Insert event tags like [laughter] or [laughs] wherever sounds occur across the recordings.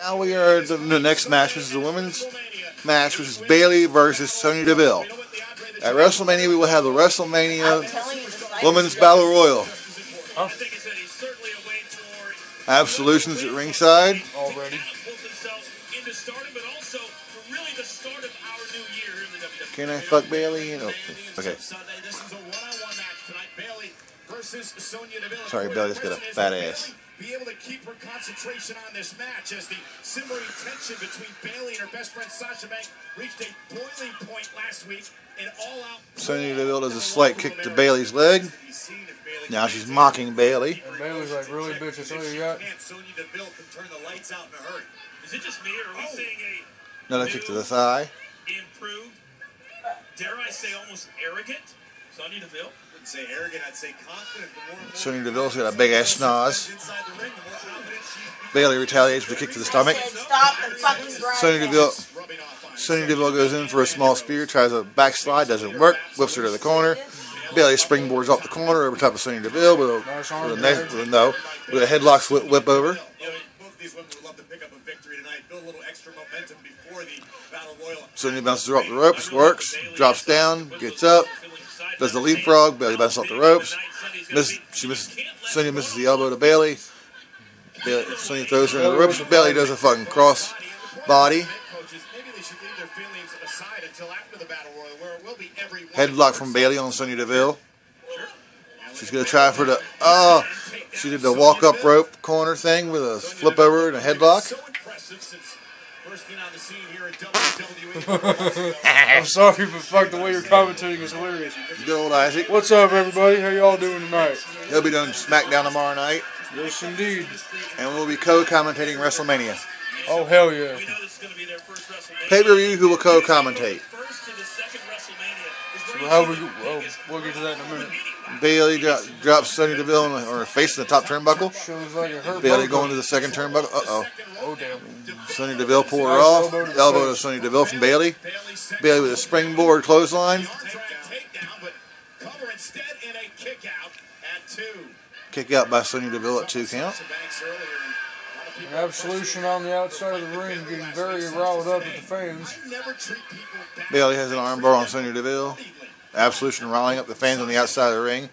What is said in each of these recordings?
Now we are at the, the next match, which is the women's match, which is Bayley versus Sonya Deville. At WrestleMania, we will have the WrestleMania Women's Battle Royal. Huh? I have solutions at ringside. Already. Can I fuck Bayley? Oh, okay. Sorry, Bayley's got a fat ass be able to keep her concentration on this match as the simmering tension between Bayley and her best friend Sasha Banks reached a boiling point last week. in all-out. Sonya Deville does a slight kick to Bayley's leg. Now she's mocking Bayley. And Bayley's like, really, bitch, that's all you got? Sonya Deville can turn the lights out in a hurry. Is it just me, or are we Oh. seeing a Another kick to the thigh. improved, dare I say, almost arrogant Sonya Deville? Wouldn't say arrogant, I'd say confident. The more Sonya Deville's got a big ass schnoz. inside the ring, the more confident she Bayley retaliates with a kick to the stomach. Stop the fucking grind. Sonya Deville, rubbing off on. Sonya Deville goes in for a small spear, tries a backslide, doesn't work, whips her to the corner. Bayley springboards off the corner over top of Sonya Deville with a, Nice arm with a, with a no, with a headlock whip, whip over. You know, both of these women would love to pick up a victory tonight, build a little extra momentum before the battle royal. Sonya bounces her off the ropes, works, drops down, gets up, does the leapfrog. Bayley bounces off the ropes. Miss, she misses, Sonya misses the elbow to Bayley. Bayley Sonya throws her into the ropes. Bayley does a fucking cross body. Coaches, maybe they should leave their feelings aside until after the battle royal, where it will be every one Headlock from Bayley on Sonya Deville. She's gonna try for the oh, she did the walk up rope corner thing with a flip over and a headlock. So impressive since bursting on the scene here at [laughs] WWE. I'm sorry, but fuck the way you're commentating is hilarious. Good old Isaac. What's up, everybody? How y'all doing tonight? He'll be doing SmackDown tomorrow night, Yes, indeed. and we'll be co-commentating WrestleMania. Oh, hell yeah. This is going to be their first WrestleMania. Pay per view, who will co-commentate? First to the second WrestleMania is going to Well, how we, well, we'll get to that in a minute. Bayley dro- drops Sonya Deville on her face in the top turnbuckle. Shows hurt. Bayley going to the second turnbuckle. Uh oh. Oh, damn. Sonya Deville pull her off. Elbow to Sonny Deville from Bayley. Bayley with a springboard clothesline. Try a takedown, but cover instead in a kick out at two. Kick out by Sonny Deville at two count. Banks earlier. and a lot of people- An absolution on the outside of the ring, getting very riled up with the fans. I never treat people that Bayley has an armbar on Sonny Deville. Absolution riling up the fans on the outside of the ring.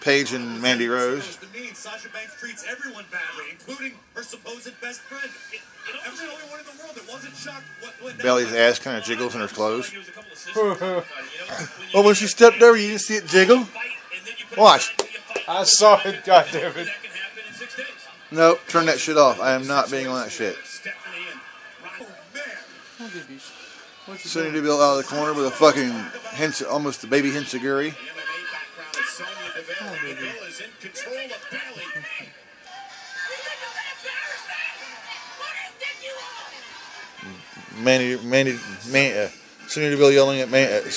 Paige and Mandy Rose. Sasha Banks treats everyone badly, including her supposed best friend. It, you know, I'm only one in the world that wasn't shocked. What, what Bayley's ass kind of jiggles in her clothes. There was a couple of systems fighting, you know, when Oh, when she stepped over, you didn't see it jiggle? fight and then you put Watch. it in, you fight. I saw it, goddammit. That can happen in six days. Nope, turn that shit off. I am not being on that shit. Sonya Deville out of the corner with a fucking hens, almost a baby Hensaguri. The MMA background of Sonya Deville. is in control of Bayley. [laughs] Mandy, Mandy, Man, uh, Sonya Deville yelling at Man, uh,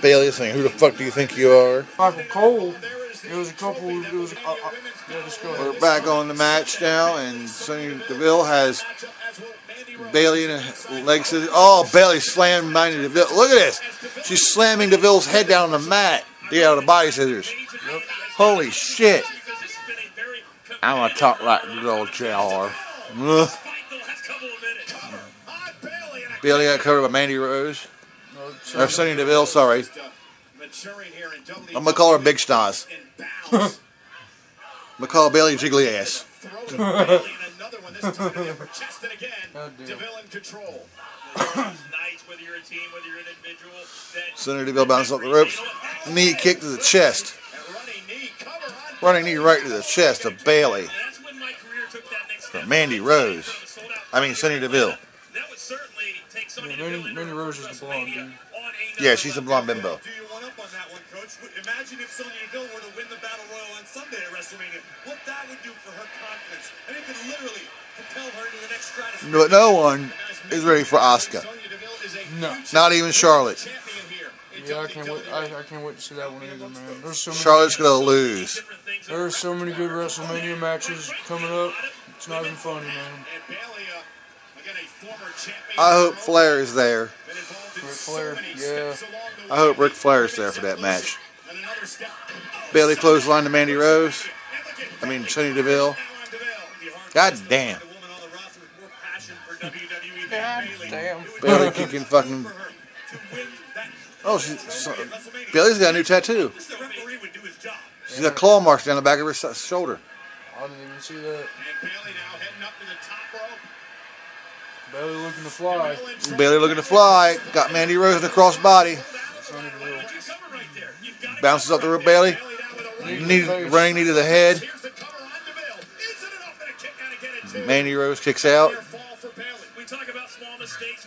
Bayley saying, "Who the fuck do you think you are?" Michael Cole, it was a couple, it was, uh, uh, yeah, just go We're back on the match now, and Sonya Deville has Bayley in her legs. Oh, Bayley slammed Mandy Deville. Look at this. She's slamming Deville's head down on the mat. Yeah, the body scissors. Holy shit. I'm gonna talk like good old JR. Of Bayley and got covered by Mandy Rose. No, Or Sonya Deville, sorry. I'm gonna call her Big Stas. [laughs] I'm gonna call Bayley Jiggly Ass. [laughs] Throw to Bayley and another one, this time to the upper chest and again. Oh, God damn. Deville in control. [coughs] Nights, whether you're a team, whether you're an individual, that Sonya Deville bounces off the ropes. Knee kick to the chest. Running knee cover on Running knee right to the chest of Bayley. that's when my career took that next step. Mandy Rose. I mean, Sonya Deville. That would certainly take Sonya Yeah, Deville Mandy- Mandy Rose is the blonde, dude. Yeah, she's a blonde bimbo. Do you one up on that one, Coach? Imagine if Sonya Deville were to win the Battle Royal on Sunday at WrestleMania. What that would do for her confidence. And it could literally propel her into the next stratosphere. But no one is ready for Asuka. Sonya Deville is a No. Not even Charlotte. champion here. in Yeah, I can't wait. I, I can't wait to see that one either, man. There's so many, Charlotte's gonna lose. Different things that there's so many good WrestleMania matches coming up. It's not even funny, man. And Bayley, uh, again, a former champion. I hope Flair is there. Been Ric Flair, yeah. steps along the I hope way. Ric Flair's there for that match. And another step. Bayley clothesline to Mandy Rose. And look at I mean, Sonya Deville. now on Deville. God damn. The woman on the roster with more passion for WWE than God damn. It would Bayley be kicking fucking. for her to win that Oh, she's so, Bayley's got a new tattoo. The referee would do his job. She's got claw marks down the back of her shoulder. I didn't even see that. And Bayley now heading up to the top rope. Bayley looking to fly. Bayley looking to fly. Got Mandy Rose in the crossbody. Sonny Deville. You cover right there. Bounces up the rope. Bayley. Bayley down right. Knee, running knee to the head. Here's the cover on DeVille. Isn't enough and a kick out get it too. Mandy Rose kicks out. Fall for Bayley. We talk about small mistakes.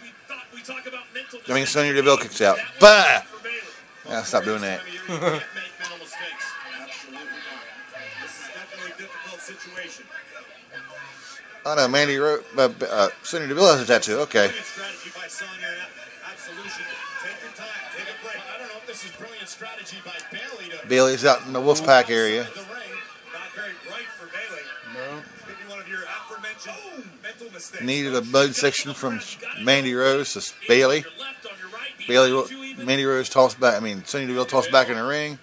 We talk about mental. I mean, Sonya Deville kicks out. Bah! Yeah, stop doing that. [laughs] [laughs] definitely a difficult situation. Oh no, Mandy Rose. Uh, uh, Deville has a tattoo. Okay. Strategy by Sonya. Absolution. Take your time. Take a break. I don't know if this is brilliant strategy by Bayley to Bayley's out in the Wolfpack area. the ring. Not very bright for Bayley. No. Could one of your aforementioned mental mistakes. Needed a mud section from Mandy Rose to Bayley. Your left on your right knee. Bayley, Did you even- Mandy Rose tossed back. I mean, Sonya Deville tossed back in the ring.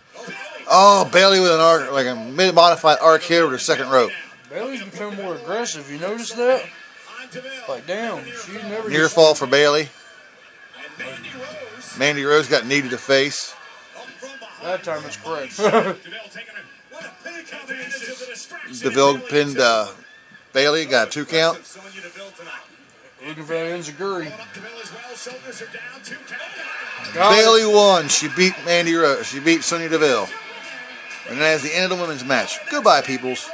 Oh, Bayley with an arc, like a modified arc here with her second rope. Bayley's become more aggressive. You notice that? On to Bill. Like, damn, she never Near used- fall for Bayley. Mandy Rose. Got knee to the face. Up from behind. That time it's correct. [laughs] DeVille taking a what a pin combination of the distraction. Deville pinned uh, Bayley, got a two count. Sonya Deville tonight. Looking for that Enziguri. Deville as well. Shoulders are down. Two count. Got it. Bayley won. She beat Mandy Rose. She beat Sonya Deville. And that is the end of the women's match. Goodbye, peoples.